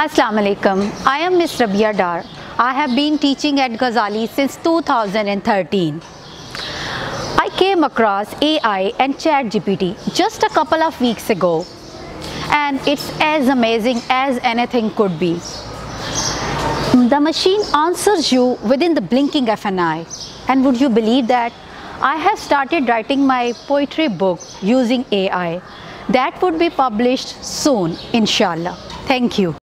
Assalamu alaikum. I am Ms. Rabia Dar. I have been teaching at Ghazali since 2013. I came across AI and ChatGPT just a couple of weeks ago and it's as amazing as anything could be. The machine answers you within the blinking of an eye. And would you believe that? I have started writing my poetry book using AI. That would be published soon, inshallah. Thank you.